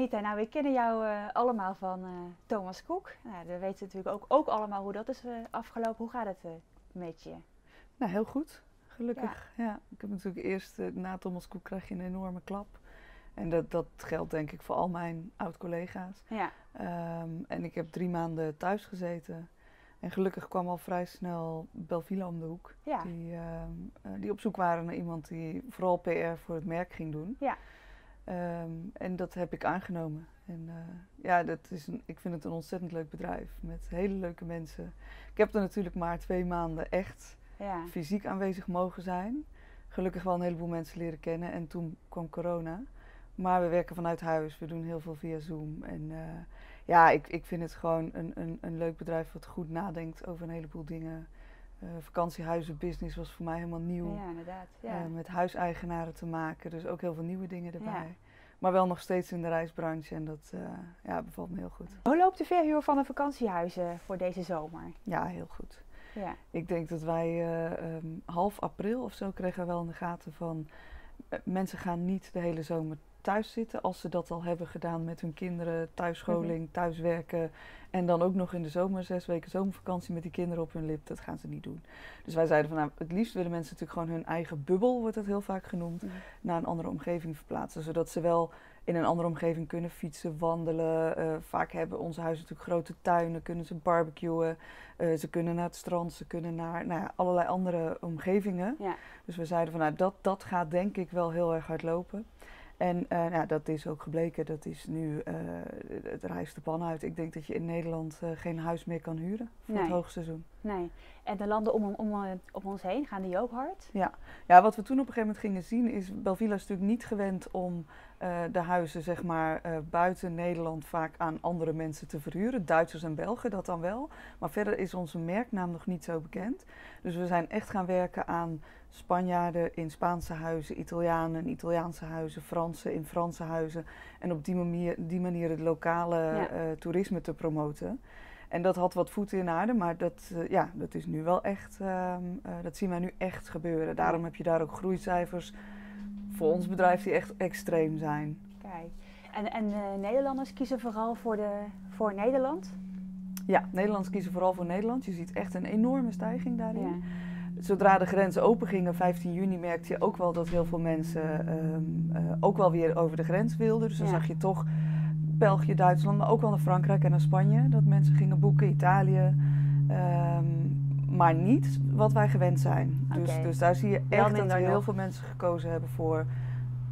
Anita, nou we kennen jou uh, allemaal van uh, Thomas Koek. Nou, we weten natuurlijk ook, ook allemaal hoe dat is uh, afgelopen. Hoe gaat het met je? Nou, heel goed, gelukkig. Ja. ja. ik heb natuurlijk eerst na Thomas Koek krijg je een enorme klap. En dat, dat geldt denk ik voor al mijn oud-collega's. Ja. Um, en ik heb drie maanden thuis gezeten. En gelukkig kwam al vrij snel Belvila om de hoek. Ja. Die, uh, die op zoek waren naar iemand die vooral PR voor het merk ging doen. Ja. Um, en dat heb ik aangenomen. En uh, ja, dat is een, ik vind het een ontzettend leuk bedrijf met hele leuke mensen. Ik heb er natuurlijk maar twee maanden echt ja. fysiek aanwezig mogen zijn. Gelukkig wel een heleboel mensen leren kennen en toen kwam corona. Maar we werken vanuit huis, we doen heel veel via Zoom. En uh, ja, ik, ik vind het gewoon een, een, een leuk bedrijf wat goed nadenkt over een heleboel dingen. Uh, vakantiehuizenbusiness was voor mij helemaal nieuw. Ja, inderdaad. Ja. Uh, met huiseigenaren te maken, dus ook heel veel nieuwe dingen erbij. Maar wel nog steeds in de reisbranche en dat uh, ja, bevalt me heel goed. Hoe loopt de verhuur van de vakantiehuizen voor deze zomer? Ja, heel goed. Ja. Ik denk dat wij um, half april of zo kregen we wel in de gaten van... mensen gaan niet de hele zomer thuis zitten, als ze dat al hebben gedaan met hun kinderen, thuisscholing, mhm. thuiswerken en dan ook nog in de zomer, zes weken zomervakantie met die kinderen op hun lip, dat gaan ze niet doen. Dus wij zeiden van nou, het liefst willen mensen natuurlijk gewoon hun eigen bubbel, wordt dat heel vaak genoemd, mhm. naar een andere omgeving verplaatsen, zodat ze wel in een andere omgeving kunnen fietsen, wandelen. Uh, vaak hebben onze huizen natuurlijk grote tuinen, kunnen ze barbecuen. Uh, ze kunnen naar het strand, ze kunnen naar nou ja, allerlei andere omgevingen. Ja. Dus we zeiden van nou, dat, dat gaat denk ik wel heel erg hard lopen. En uh, nou, dat is ook gebleken, dat is nu, uh, het reist de pan uit. Ik denk dat je in Nederland uh, geen huis meer kan huren voor nee. het hoogseizoen. Nee. En de landen om, om, om, ons heen, gaan die ook hard? Ja. ja, wat we toen op een gegeven moment gingen zien is, Belvilla is natuurlijk niet gewend om de huizen zeg maar buiten Nederland vaak aan andere mensen te verhuren. Duitsers en Belgen dat dan wel. Maar verder is onze merknaam nog niet zo bekend. Dus we zijn echt gaan werken aan Spanjaarden in Spaanse huizen, Italianen in Italiaanse huizen, Fransen in Franse huizen. En op die manier, die manier het lokale ja. uh, toerisme te promoten. En dat had wat voeten in aarde, maar dat, uh, ja, dat is nu wel echt, uh, dat zien wij nu echt gebeuren. Daarom heb je daar ook groeicijfers voor ons bedrijf die echt extreem zijn. Kijk, en, en Nederlanders kiezen vooral voor, de, voor Nederland? Ja, Nederlanders kiezen vooral voor Nederland. Je ziet echt een enorme stijging daarin. Ja zodra de grenzen open gingen, 15 juni, merkte je ook wel dat heel veel mensen um, uh, ook wel weer over de grens wilden. Dus dan zag je toch België, Duitsland, maar ook wel naar Frankrijk en naar Spanje. Dat mensen gingen boeken, Italië. Um, maar niet wat wij gewend zijn. Okay. Dus, dus daar zie je echt dat er heel veel mensen gekozen hebben voor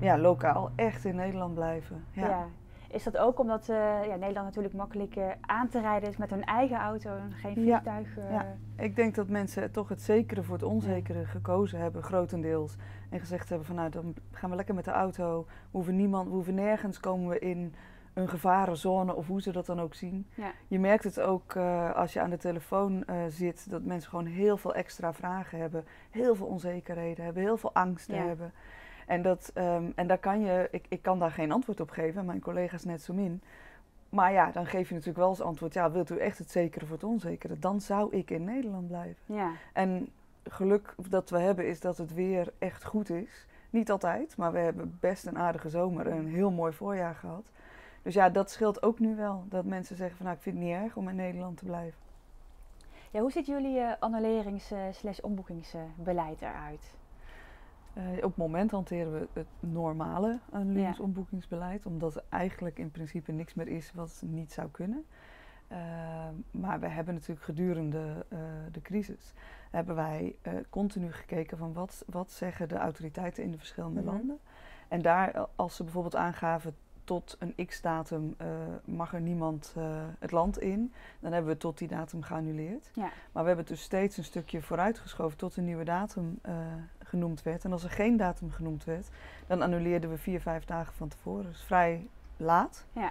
ja, lokaal echt in Nederland blijven. ja. ja. Is dat ook omdat uh, ja, Nederland natuurlijk makkelijker aan te rijden is met hun eigen auto en geen vliegtuig? Ja, ja. ik denk dat mensen toch het zekere voor het onzekere gekozen hebben, grotendeels. En gezegd hebben van nou, dan gaan we lekker met de auto. We hoeven, niemand, we hoeven nergens komen we in een gevarenzone of hoe ze dat dan ook zien. Ja. Je merkt het ook uh, als je aan de telefoon zit, dat mensen gewoon heel veel extra vragen hebben, heel veel onzekerheden hebben, heel veel angsten hebben. En, dat, um, en daar kan je, ik, ik kan daar geen antwoord op geven, mijn collega's net zo min. Maar ja, dan geef je natuurlijk wel als antwoord, ja, wilt u echt het zekere voor het onzekere? Dan zou ik in Nederland blijven. Ja. En geluk dat we hebben is dat het weer echt goed is. Niet altijd, maar we hebben best een aardige zomer en een heel mooi voorjaar gehad. Dus ja, dat scheelt ook nu wel. Dat mensen zeggen van nou, ik vind het niet erg om in Nederland te blijven. Ja, hoe ziet jullie uh, annulerings- uh, slash omboekingsbeleid eruit? Uh, op het moment hanteren we het normale ja. omdat er eigenlijk in principe niks meer is wat niet zou kunnen. Uh, maar we hebben natuurlijk gedurende uh, de crisis hebben wij continu gekeken van wat, wat zeggen de autoriteiten in de verschillende -hmm. landen. En daar, als ze bijvoorbeeld aangaven tot een x-datum uh, mag er niemand uh, het land in. Dan hebben we tot die datum geannuleerd. Ja. Maar we hebben dus steeds een stukje vooruitgeschoven tot een nieuwe datum uh, genoemd werd. En als er geen datum genoemd werd, dan annuleerden we vier, vijf dagen van tevoren. Dus vrij laat. Ja.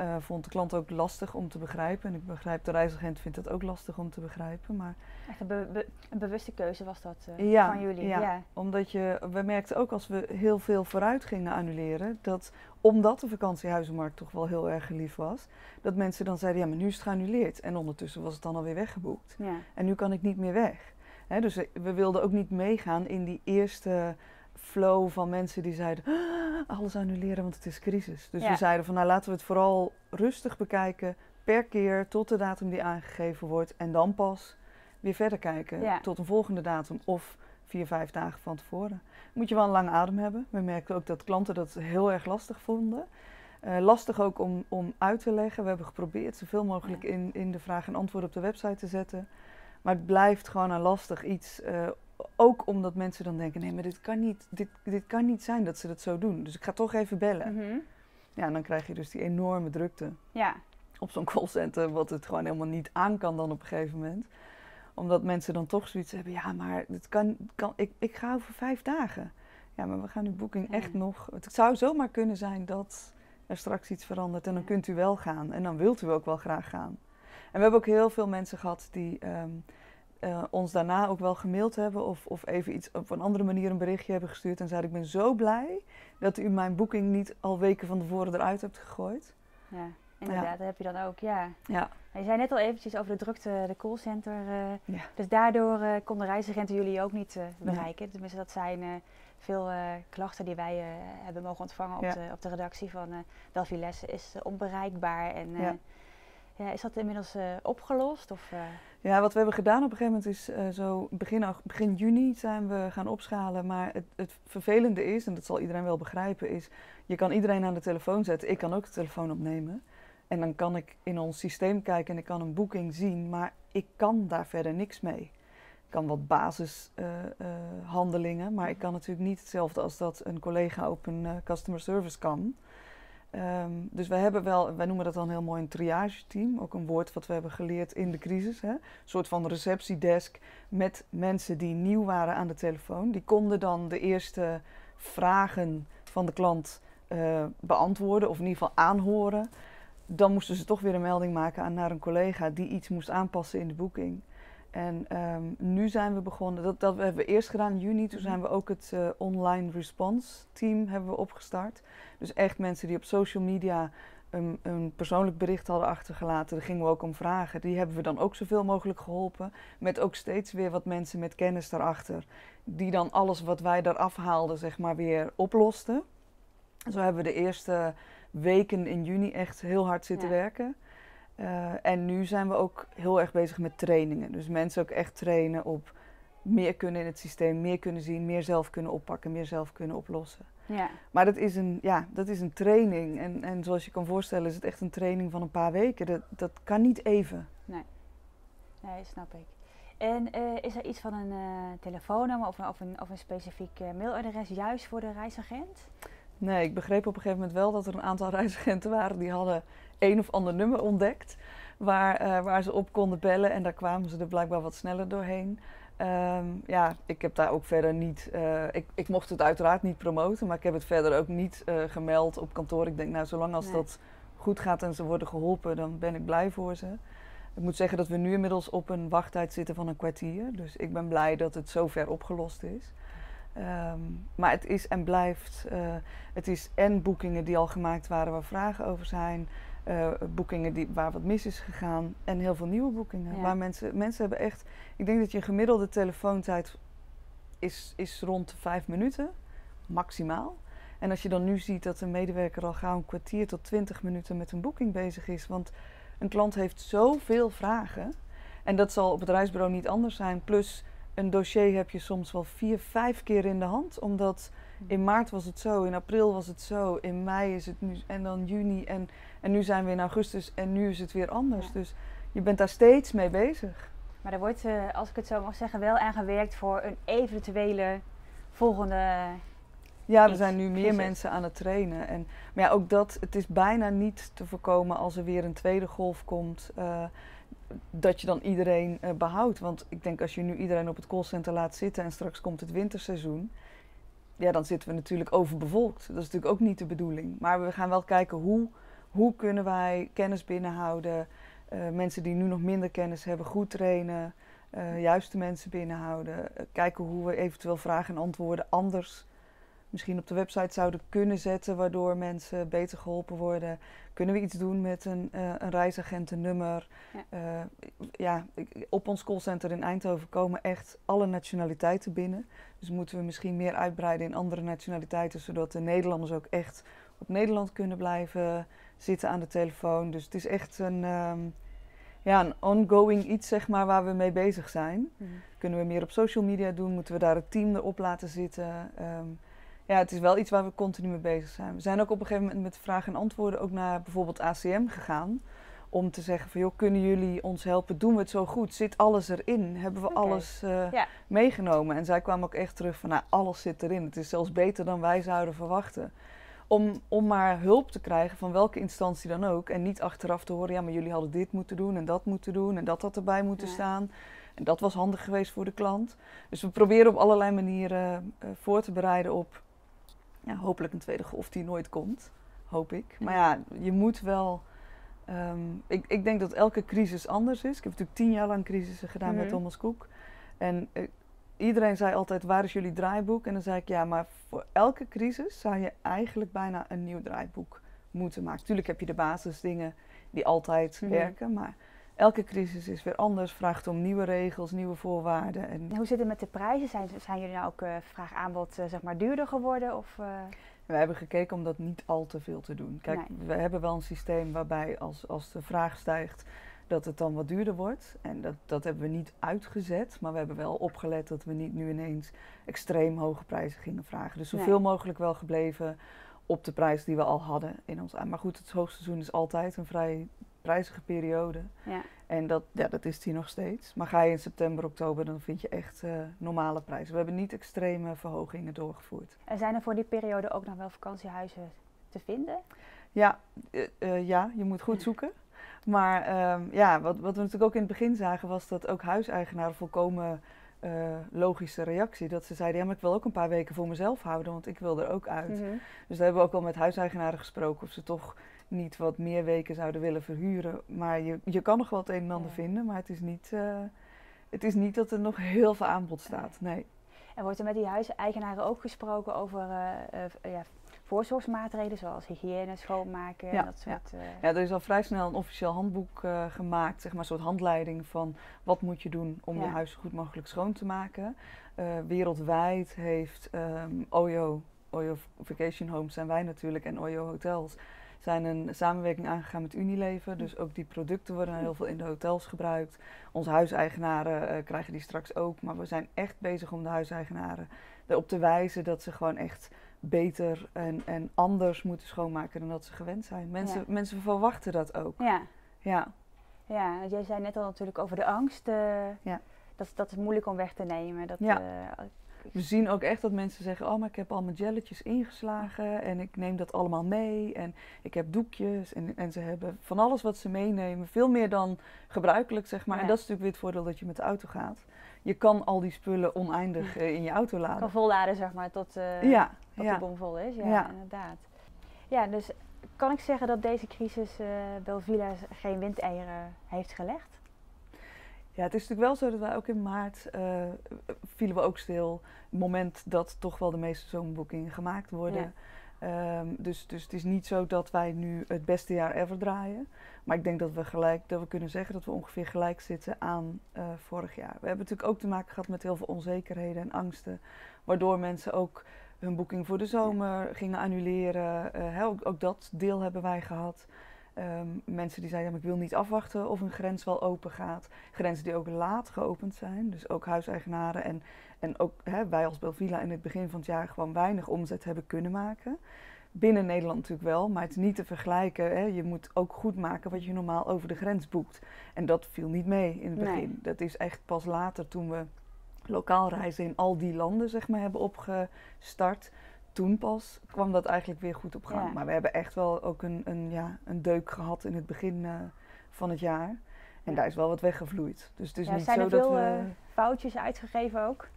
Uh, vond de klant ook lastig om te begrijpen. En ik begrijp, de reisagent vindt het ook lastig om te begrijpen. Maar Echt een, be be een bewuste keuze was dat uh, ja, van jullie? Ja, ja, omdat je, we merkten ook als we heel veel vooruit gingen annuleren, dat omdat de vakantiehuizenmarkt toch wel heel erg geliefd was, dat mensen dan zeiden, ja maar nu is het geannuleerd. En ondertussen was het dan alweer weggeboekt. Ja. En nu kan ik niet meer weg. He, dus we wilden ook niet meegaan in die eerste flow van mensen die zeiden: ah, alles annuleren, want het is crisis. Dus we zeiden van nou laten we het vooral rustig bekijken, per keer tot de datum die aangegeven wordt. En dan pas weer verder kijken tot een volgende datum. Of vier, vijf dagen van tevoren. Moet je wel een lange adem hebben. We merkten ook dat klanten dat heel erg lastig vonden. Uh, lastig ook om, om uit te leggen. We hebben geprobeerd zoveel mogelijk in, in de vraag en antwoord op de website te zetten. Maar het blijft gewoon een lastig iets. Uh, ook omdat mensen dan denken: nee, maar dit kan niet, dit, dit kan niet zijn dat ze dat zo doen. Dus ik ga toch even bellen. Mhm. Ja, en dan krijg je dus die enorme drukte. Ja. Op zo'n callcenter, wat het gewoon helemaal niet aan kan dan op een gegeven moment omdat mensen dan toch zoiets hebben, ja, maar het kan, kan, ik, ik ga over vijf dagen. Ja, maar we gaan uw boeking echt nog. Het zou zomaar kunnen zijn dat er straks iets verandert en dan kunt u wel gaan. En dan wilt u ook wel graag gaan. En we hebben ook heel veel mensen gehad die ehm, eh, ons daarna ook wel gemaild hebben of, of even iets op een andere manier een berichtje hebben gestuurd en zeiden: Ik ben zo blij dat u mijn boeking niet al weken van tevoren eruit hebt gegooid. Ja. Inderdaad, dat heb je dan ook, ja. ja. Je zei net al eventjes over de drukte, de callcenter. Uh, Dus daardoor uh, konden reisagenten jullie ook niet uh, bereiken. Tenminste, dat zijn veel klachten die wij hebben mogen ontvangen op, de, op de redactie van uh, is onbereikbaar. En ja. Is dat inmiddels opgelost? Of, Ja, wat we hebben gedaan op een gegeven moment is zo begin, begin juni zijn we gaan opschalen. Maar het, het vervelende is, en dat zal iedereen wel begrijpen, is je kan iedereen aan de telefoon zetten. Ik kan ook de telefoon opnemen. En dan kan ik in ons systeem kijken en ik kan een boeking zien, maar ik kan daar verder niks mee. Ik kan wat basishandelingen, maar ik kan natuurlijk niet hetzelfde als dat een collega op een customer service kan. Um, dus we hebben wel, wij noemen dat dan heel mooi een triage team, ook een woord wat we hebben geleerd in de crisis. Hè? Een soort van receptiedesk met mensen die nieuw waren aan de telefoon. Die konden dan de eerste vragen van de klant uh, beantwoorden of in ieder geval aanhoren dan moesten ze toch weer een melding maken aan, naar een collega die iets moest aanpassen in de boeking. En ehm, nu zijn we begonnen, dat, dat hebben we eerst gedaan in juni, toen mhm. zijn we ook het uh, online response team hebben we opgestart. Dus echt mensen die op social media een, een, persoonlijk bericht hadden achtergelaten, daar gingen we ook om vragen. Die hebben we dan ook zoveel mogelijk geholpen. Met ook steeds weer wat mensen met kennis daarachter, die dan alles wat wij daar afhaalden, zeg maar, weer oplosten. Zo hebben we de eerste weken in juni echt heel hard zitten werken. Uh, en nu zijn we ook heel erg bezig met trainingen. Dus mensen ook echt trainen op meer kunnen in het systeem, meer kunnen zien, meer zelf kunnen oppakken, meer zelf kunnen oplossen. Ja. Maar dat is een, ja, dat is een training. En, en zoals je kan voorstellen is het echt een training van een paar weken. Dat, dat kan niet even. Nee, nee snap ik. En uh, is er iets van een uh, telefoonnummer of een, of een, of een specifiek mailadres juist voor de reisagent? Nee, ik begreep op een gegeven moment wel dat er een aantal reisagenten waren die hadden een of ander nummer ontdekt. Waar, uh, waar ze op konden bellen en daar kwamen ze er blijkbaar wat sneller doorheen. Um, ja, ik heb daar ook verder niet. Uh, ik, ik mocht het uiteraard niet promoten, maar ik heb het verder ook niet uh, gemeld op kantoor. Ik denk, nou, zolang als dat goed gaat en ze worden geholpen, dan ben ik blij voor ze. Ik moet zeggen dat we nu inmiddels op een wachttijd zitten van een kwartier. Dus ik ben blij dat het zover opgelost is. Um, maar het is en blijft, uh, het is en boekingen die al gemaakt waren waar vragen over zijn, uh, boekingen die, waar wat mis is gegaan en heel veel nieuwe boekingen. Waar mensen, mensen hebben echt, ik denk dat je gemiddelde telefoontijd is, is rond vijf minuten, maximaal. En als je dan nu ziet dat een medewerker al gauw een kwartier tot twintig minuten met een boeking bezig is, want een klant heeft zoveel vragen. En dat zal op het reisbureau niet anders zijn. Plus een dossier heb je soms wel vier, vijf keer in de hand. Omdat in maart was het zo, in april was het zo, in mei is het nu en dan juni en, en nu zijn we in augustus en nu is het weer anders. Dus je bent daar steeds mee bezig. Maar er wordt, uh, als ik het zo mag zeggen, wel aan gewerkt voor een eventuele volgende. Ja, er zijn nu meer mensen aan het trainen. En, maar ja, ook dat, het is bijna niet te voorkomen als er weer een tweede golf komt. Uh, dat je dan iedereen uh, behoudt. Want ik denk als je nu iedereen op het callcenter laat zitten en straks komt het winterseizoen, ja, dan zitten we natuurlijk overbevolkt. Dat is natuurlijk ook niet de bedoeling. Maar we gaan wel kijken hoe, hoe kunnen wij kennis binnenhouden, uh, mensen die nu nog minder kennis hebben, goed trainen, uh, juiste mensen binnenhouden, kijken hoe we eventueel vragen en antwoorden anders misschien op de website zouden kunnen zetten, waardoor mensen beter geholpen worden. Kunnen we iets doen met een, uh, een reisagentennummer? Ja. Uh, ja, op ons callcenter in Eindhoven komen echt alle nationaliteiten binnen. Dus moeten we misschien meer uitbreiden in andere nationaliteiten, zodat de Nederlanders ook echt op Nederland kunnen blijven zitten aan de telefoon. Dus het is echt een, um, ja, een ongoing iets, zeg maar, waar we mee bezig zijn. Mhm. Kunnen we meer op social media doen? Moeten we daar het team erop laten zitten? Um, ja, het is wel iets waar we continu mee bezig zijn. We zijn ook op een gegeven moment met vragen en antwoorden ook naar bijvoorbeeld ACM gegaan. Om te zeggen van, joh, kunnen jullie ons helpen? Doen we het zo goed? Zit alles erin? Hebben we alles uh, meegenomen? En zij kwamen ook echt terug van, nou, alles zit erin. Het is zelfs beter dan wij zouden verwachten. Om, om maar hulp te krijgen van welke instantie dan ook. En niet achteraf te horen, ja, maar jullie hadden dit moeten doen en dat moeten doen en dat had erbij moeten staan. En dat was handig geweest voor de klant. Dus we proberen op allerlei manieren uh, voor te bereiden op ja, hopelijk een tweede golf die nooit komt. Hoop ik. Maar ja, je moet wel. Ehm, ik, ik denk dat elke crisis anders is. Ik heb natuurlijk tien jaar lang crisissen gedaan met mhm. Thomas Cook. En uh, iedereen zei altijd: waar is jullie draaiboek? En dan zei ik: ja, maar voor elke crisis zou je eigenlijk bijna een nieuw draaiboek moeten maken. Tuurlijk heb je de basisdingen die altijd mhm. werken, maar elke crisis is weer anders, vraagt om nieuwe regels, nieuwe voorwaarden. En hoe zit het met de prijzen? Zijn, zijn jullie nou ook uh, vraag aanbod uh, zeg maar duurder geworden? Of, uh... We hebben gekeken om dat niet al te veel te doen. Kijk, we hebben wel een systeem waarbij als, als de vraag stijgt, dat het dan wat duurder wordt. En dat, dat hebben we niet uitgezet, maar we hebben wel opgelet dat we niet nu ineens extreem hoge prijzen gingen vragen. Dus zoveel mogelijk wel gebleven op de prijs die we al hadden in ons aan. Maar goed, het hoogseizoen is altijd een vrij prijzige periode. Ja. En dat, ja, dat is die nog steeds. Maar ga je in september, oktober, dan vind je echt uh, normale prijzen. We hebben niet extreme verhogingen doorgevoerd. En zijn er voor die periode ook nog wel vakantiehuizen te vinden? Ja, uh, ja je moet goed zoeken. Maar ehm, ja, wat, wat we natuurlijk ook in het begin zagen, was dat ook huiseigenaren volkomen uh, logische reactie. Dat ze zeiden, ja, maar ik wil ook een paar weken voor mezelf houden, want ik wil er ook uit. Mhm. Dus daar hebben we ook wel met huiseigenaren gesproken of ze toch niet wat meer weken zouden willen verhuren. Maar je, je kan nog wel het een en ander vinden, maar het is, niet, uh, het is niet dat er nog heel veel aanbod staat. Nee. En wordt er met die huiseigenaren ook gesproken over uh, uh, ja, voorzorgsmaatregelen zoals hygiëne, schoonmaken ja, en dat soort... Ja. ja, er is al vrij snel een officieel handboek gemaakt, zeg maar een soort handleiding van wat moet je doen om je huis zo goed mogelijk schoon te maken. wereldwijd heeft um, Oyo, Oyo Vacation Homes zijn wij natuurlijk en Oyo Hotels zijn een samenwerking aangegaan met Unilever. Dus ook die producten worden heel veel in de hotels gebruikt. Onze huiseigenaren uh, krijgen die straks ook. Maar we zijn echt bezig om de huiseigenaren erop te wijzen dat ze gewoon echt beter en, en anders moeten schoonmaken dan dat ze gewend zijn. Mensen, mensen verwachten dat ook. Ja. Ja. Ja, jij zei net al natuurlijk over de angst. Uh, ja. dat, dat is moeilijk om weg te nemen. Dat, ja. Uh, we zien ook echt dat mensen zeggen: Oh, maar ik heb al mijn jelletjes ingeslagen en ik neem dat allemaal mee. En ik heb doekjes en, en ze hebben van alles wat ze meenemen. Veel meer dan gebruikelijk, zeg maar. En dat is natuurlijk weer het voordeel dat je met de auto gaat. Je kan al die spullen oneindig uh, in je auto laden. Kan volladen, zeg maar, tot, uh, ja, tot ja. de bom vol is. Ja, inderdaad. Ja, dus kan ik zeggen dat deze crisis uh, Belvilla geen windeieren heeft gelegd? Ja, het is natuurlijk wel zo dat wij ook in maart uh, vielen we ook stil. Het moment dat toch wel de meeste zomerboekingen gemaakt worden. Ehm, dus, dus het is niet zo dat wij nu het beste jaar ever draaien. Maar ik denk dat we gelijk dat we kunnen zeggen dat we ongeveer gelijk zitten aan uh, vorig jaar. We hebben natuurlijk ook te maken gehad met heel veel onzekerheden en angsten. Waardoor mensen ook hun boeking voor de zomer gingen annuleren. Uh, ook, ook, dat deel hebben wij gehad. Um, mensen die zeiden, ik wil niet afwachten of een grens wel open gaat. Grenzen die ook laat geopend zijn, dus ook huiseigenaren en, en ook hè, wij als Belvilla in het begin van het jaar gewoon weinig omzet hebben kunnen maken. Binnen Nederland natuurlijk wel, maar het is niet te vergelijken. Hè. Je moet ook goed maken wat je normaal over de grens boekt. En dat viel niet mee in het begin. Dat is echt pas later toen we lokaal reizen in al die landen zeg maar, hebben opgestart toen pas kwam dat eigenlijk weer goed op gang. Maar we hebben echt wel ook een, een, ja, een deuk gehad in het begin uh, van het jaar. En daar is wel wat weggevloeid. Dus het is niet zijn zo er dat we. Uh, foutjes uitgegeven ook?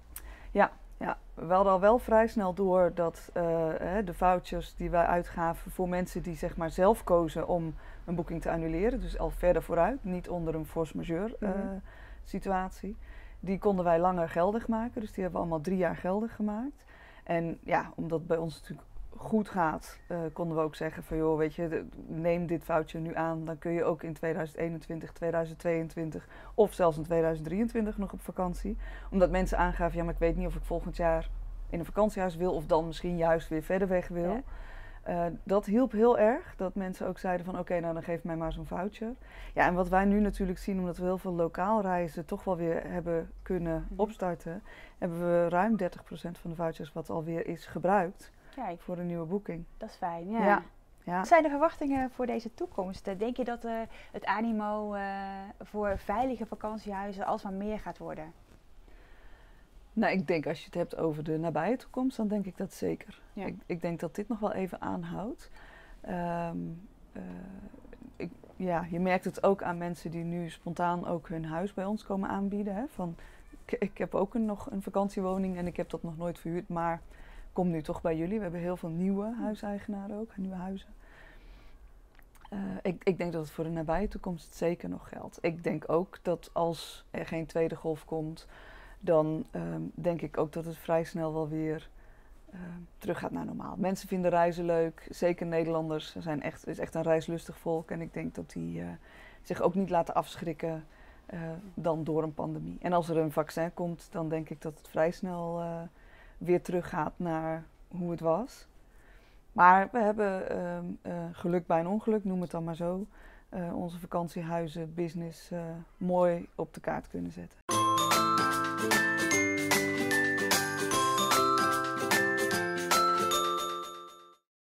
Ja, ja, we hadden al wel vrij snel door dat uh, de vouchers die wij uitgaven voor mensen die zeg maar zelf kozen om een boeking te annuleren, dus al verder vooruit, niet onder een force majeure mm -hmm. situatie, die konden wij langer geldig maken. Dus die hebben we allemaal drie jaar geldig gemaakt. En ja, omdat bij ons natuurlijk goed gaat, uh, konden we ook zeggen van joh, weet je, neem dit foutje nu aan. Dan kun je ook in 2021, 2022 of zelfs in 2023 nog op vakantie. Omdat mensen aangaven, ja, maar ik weet niet of ik volgend jaar in een vakantiehuis wil of dan misschien juist weer verder weg wil. Uh, dat hielp heel erg, dat mensen ook zeiden van oké, nou dan geef mij maar zo'n voucher. Ja, en wat wij nu natuurlijk zien, omdat we heel veel lokaal reizen toch wel weer hebben kunnen mhm. opstarten, hebben we ruim 30% van de vouchers wat alweer is gebruikt. Kijk. Voor een nieuwe boeking. Dat is fijn, ja. ja. ja. Wat zijn de verwachtingen voor deze toekomst? Denk je dat uh, het animo uh, voor veilige vakantiehuizen alsmaar meer gaat worden? Nou, ik denk als je het hebt over de nabije toekomst, dan denk ik dat zeker. Ja. Ik, ik, denk dat dit nog wel even aanhoudt. Um, uh, ik, ja, je merkt het ook aan mensen die nu spontaan ook hun huis bij ons komen aanbieden. Hè? Van, ik, ik heb ook een, nog een vakantiewoning en ik heb dat nog nooit verhuurd, maar kom nu toch bij jullie. We hebben heel veel nieuwe huiseigenaren ook, nieuwe huizen. Uh, ik, ik, denk dat het voor de nabije toekomst zeker nog geldt. Ik denk ook dat als er geen tweede golf komt, dan um, denk ik ook dat het vrij snel wel weer uh, terug gaat naar normaal. Mensen vinden reizen leuk, zeker Nederlanders. Ze zijn echt, is echt een reislustig volk en ik denk dat die uh, zich ook niet laten afschrikken dan door een pandemie. En als er een vaccin komt, dan denk ik dat het vrij snel weer teruggaat naar hoe het was. Maar we hebben ehm, eh, geluk bij een ongeluk, noem het dan maar zo. Onze vakantiehuizen, business mooi op de kaart kunnen zetten.